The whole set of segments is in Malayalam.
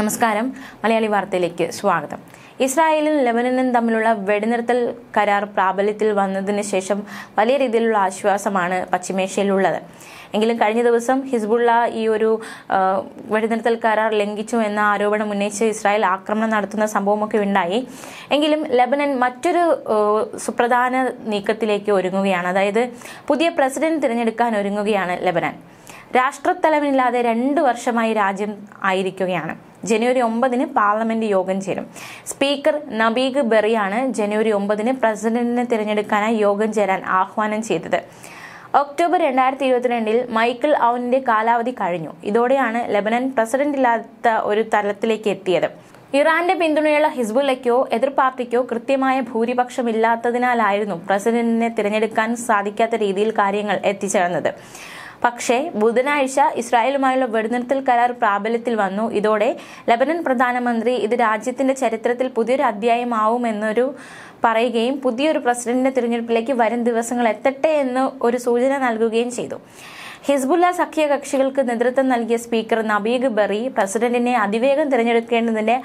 നമസ്കാരം. മലയാളി വാർത്തയിലേക്ക് സ്വാഗതം. ഇസ്രായേലും ലെബനനും തമ്മിലുള്ള വെടിനിർത്തൽ കരാർ പ്രാബല്യത്തിൽ വന്നതിന് ശേഷം വലിയ രീതിയിലുള്ള ആശ്വാസമാണ് പശ്ചിമേഷ്യയിലുള്ളത്. എങ്കിലും കഴിഞ്ഞ ദിവസം ഹിസ്ബുള്ള ഈ ഒരു വെടിനിർത്തൽ കരാർ ലംഘിച്ചു എന്ന ആരോപണം ഉന്നയിച്ച് ഇസ്രായേൽ ആക്രമണം നടത്തുന്ന സംഭവമൊക്കെ ഉണ്ടായി. എങ്കിലും ലെബനൻ മറ്റൊരു സുപ്രധാന നീക്കത്തിലേക്ക് ഒരുങ്ങുകയാണ്. അതായത് പുതിയ പ്രസിഡന്റ് തിരഞ്ഞെടുക്കാൻ ഒരുങ്ങുകയാണ് ലെബനൻ. രാഷ്ട്രത്തലവനില്ലാതെ രണ്ട് വർഷമായി രാജ്യം ആയിരിക്കുകയാണ്. ജനുവരി ഒമ്പതിന് പാർലമെന്റ് യോഗം ചേരും. സ്പീക്കർ നബീഗ് ബെറിയാണ് ജനുവരി ഒമ്പതിന് പ്രസിഡന്റിനെ തിരഞ്ഞെടുക്കാനായി യോഗം ചേരാൻ ആഹ്വാനം ചെയ്തത്. ഒക്ടോബർ രണ്ടായിരത്തി ഇരുപത്തിരണ്ടിൽ മൈക്കിൾ ഔനിന്റെ കാലാവധി കഴിഞ്ഞു. ഇതോടെയാണ് ലെബനൻ പ്രസിഡന്റ് ഇല്ലാത്ത ഒരു തലത്തിലേക്ക് എത്തിയത്. ഇറാന്റെ പിന്തുണയുള്ള ഹിസ്ബുല്ലയ്ക്കോ എതിർ പാർട്ടിക്കോ കൃത്യമായ ഭൂരിപക്ഷമില്ലാത്തതിനാലായിരുന്നു പ്രസിഡന്റിനെ തിരഞ്ഞെടുക്കാൻ സാധിക്കാത്ത രീതിയിൽ കാര്യങ്ങൾ എത്തിച്ചേർന്നത്. പക്ഷേ ബുധനാഴ്ച ഇസ്രായേലുമായുള്ള വെടിനിർത്തൽ കരാർ പ്രാബല്യത്തിൽ വന്നു. ഇതോടെ ലബനൻ പ്രധാനമന്ത്രി ഇത് രാജ്യത്തിന്റെ ചരിത്രത്തിൽ പുതിയൊരു അധ്യായമാവുമെന്നൊരു പറയുകയും പുതിയൊരു പ്രസിഡന്റിന്റെ തിരഞ്ഞെടുപ്പിലേക്ക് വരും ദിവസങ്ങൾ എത്തട്ടെ എന്ന് ഒരു സൂചന നൽകുകയും ചെയ്തു. ഹിസ്ബുല്ല സഖ്യകക്ഷികൾക്ക് നേതൃത്വം നൽകിയ സ്പീക്കർ നബീഗ് ബറി പ്രസിഡന്റിനെ അതിവേഗം തിരഞ്ഞെടുക്കേണ്ടതിന്റെ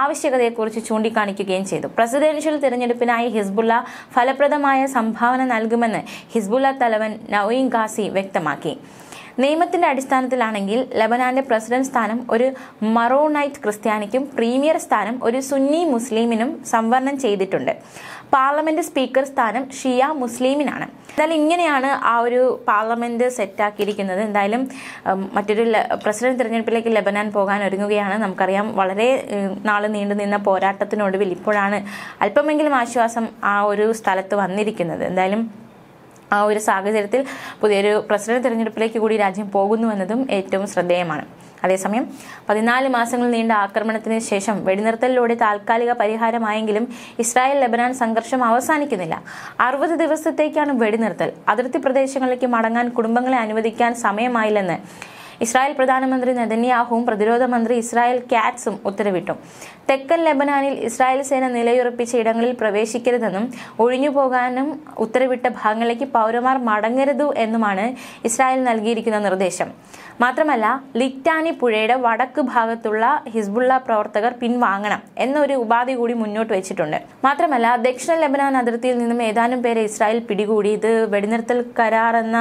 ആവശ്യകതയെക്കുറിച്ച് ചൂണ്ടിക്കാണിക്കുകയും ചെയ്തു. പ്രസിഡൻഷ്യൽ തിരഞ്ഞെടുപ്പിനായി ഹിസ്ബുല്ല ഫലപ്രദമായ സംഭാവന നൽകുമെന്ന് ഹിസ്ബുല്ല തലവൻ നവീൻ ഖാസി വ്യക്തമാക്കി. നിയമത്തിന്റെ അടിസ്ഥാനത്തിലാണെങ്കിൽ ലബനാന്റെ പ്രസിഡന്റ് സ്ഥാനം ഒരു മറോണൈറ്റ് ക്രിസ്ത്യാനിക്കും പ്രീമിയർ സ്ഥാനം ഒരു സുന്നി മുസ്ലിമിനും സംവരണം ചെയ്തിട്ടുണ്ട്. പാർലമെന്റ് സ്പീക്കർ സ്ഥാനം ഷിയ മുസ്ലിമിനാണ്. എന്തായാലും ഇങ്ങനെയാണ് ആ ഒരു പാർലമെന്റ് സെറ്റാക്കിയിരിക്കുന്നത് എന്തായാലും മറ്റൊരു പ്രസിഡന്റ് തിരഞ്ഞെടുപ്പിലേക്ക് ലബനാൻ പോകാൻ ഒരുങ്ങുകയാണ്. നമുക്കറിയാം വളരെ നാൾ നീണ്ടു നിന്ന പോരാട്ടത്തിനൊടുവിൽ ഇപ്പോഴാണ് അല്പമെങ്കിലും ആശ്വാസം ആ ഒരു സ്ഥലത്ത് വന്നിരിക്കുന്നത്. എന്തായാലും ആ ഒരു സാഹചര്യത്തിൽ പുതിയൊരു പ്രസിഡന്റ് തിരഞ്ഞെടുപ്പിലേക്ക് കൂടി രാജ്യം പോകുന്നുവെന്നതും ഏറ്റവും ശ്രദ്ധേയമാണ്. അതേസമയം പതിനാല് മാസങ്ങൾ നീണ്ട ആക്രമണത്തിന് ശേഷം വെടിനിർത്തലിലൂടെ താൽക്കാലിക പരിഹാരമായെങ്കിലും ഇസ്രായേൽ ലബനാൻ സംഘർഷം അവസാനിക്കുന്നില്ല. അറുപത് ദിവസത്തേക്കാണ് വെടിനിർത്തൽ. അതിർത്തി പ്രദേശങ്ങളിലേക്ക് മടങ്ങാൻ കുടുംബങ്ങളെ അനുവദിക്കാൻ സമയമായില്ലെന്ന് ഇസ്രായേൽ പ്രധാനമന്ത്രി നെതന്യാഹുവും പ്രതിരോധ മന്ത്രി ഇസ്രായേൽ കാറ്റ്സും ഉത്തരവിട്ടു. തെക്കൻ ലെബനാനിൽ ഇസ്രായേൽ സേന നിലയുറപ്പിച്ച ഇടങ്ങളിൽ പ്രവേശിക്കരുതെന്നും ഒഴിഞ്ഞു പോകാനും ഉത്തരവിട്ട ഭാഗങ്ങളിലേക്ക് പൗരന്മാർ മടങ്ങരുത് എന്നുമാണ് ഇസ്രായേൽ നൽകിയിരിക്കുന്ന നിർദ്ദേശം. മാത്രമല്ല ലിറ്റാനി പുഴയുടെ വടക്ക് ഭാഗത്തുള്ള ഹിസ്ബുള്ള പ്രവർത്തകർ പിൻവാങ്ങണം എന്നൊരു ഉപാധി കൂടി മുന്നോട്ട് വെച്ചിട്ടുണ്ട്. മാത്രമല്ല ദക്ഷിണ ലെബനാൻ അതിർത്തിയിൽ നിന്നും ഏതാനും പേരെ ഇസ്രായേൽ പിടികൂടി. ഇത് വെടിനിർത്തൽ കരാർ എന്ന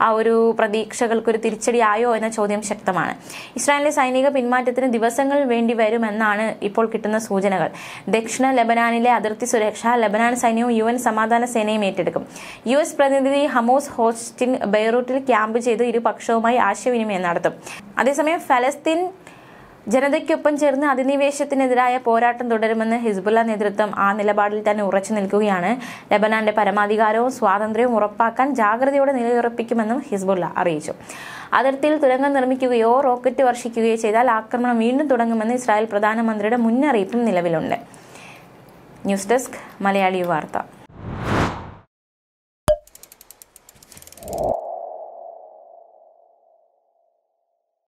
ആ ഒരു പ്രതീക്ഷകൾക്കൊരു തിരിച്ചടിയായോ എന്ന ചോദ്യം ശക്തമാണ്. ഇസ്രായേലിലെ സൈനിക പിന്മാറ്റത്തിന് ദിവസങ്ങൾ വേണ്ടി വരുമെന്നാണ് ഇപ്പോൾ കിട്ടുന്ന സൂചനകൾ. ദക്ഷിണ ലബനാനിലെ അതിർത്തി സുരക്ഷ ലബനാൻ സൈന്യവും യു എൻ സമാധാന സേനയും ഏറ്റെടുക്കും. യു എസ് പ്രതിനിധി ഹമോസ് ഹോസ്റ്റിൻ ബെയ്റൂട്ടിൽ ക്യാമ്പ് ചെയ്ത് ഇരുപക്ഷവുമായി ആശയവിനിമയം നടത്തും. അതേസമയം ഫലസ്തീൻ ജനതയ്ക്കൊപ്പം ചേർന്ന് അധിനിവേശത്തിനെതിരായ പോരാട്ടം തുടരുമെന്ന് ഹിസ്ബുല്ല നേതൃത്വം ആ നിലപാടിൽ തന്നെ ഉറച്ചു നിൽക്കുകയാണ്. ലബനാന്റെ പരമാധികാരവും സ്വാതന്ത്ര്യവും ഉറപ്പാക്കാൻ ജാഗ്രതയോടെ നിലയുറപ്പിക്കുമെന്നും ഹിസ്ബുല്ല അറിയിച്ചു. അതിർത്തിയിൽ തുരങ്കം നിർമ്മിക്കുകയോ റോക്കറ്റ് വർഷിക്കുകയോ ചെയ്താൽ ആക്രമണം വീണ്ടും തുടങ്ങുമെന്ന് ഇസ്രായേൽ പ്രധാനമന്ത്രിയുടെ മുന്നറിയിപ്പും നിലവിലുണ്ട്. ന്യൂസ് ഡെസ്ക് മലയാളി വാർത്ത.